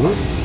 Ooh.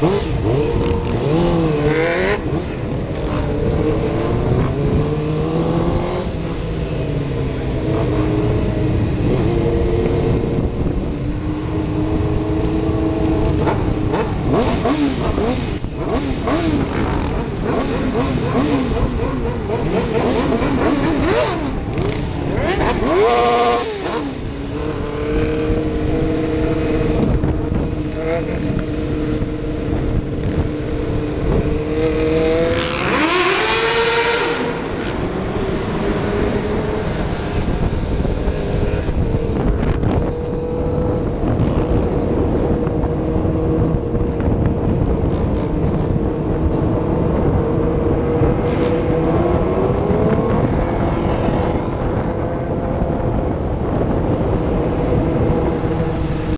Boom.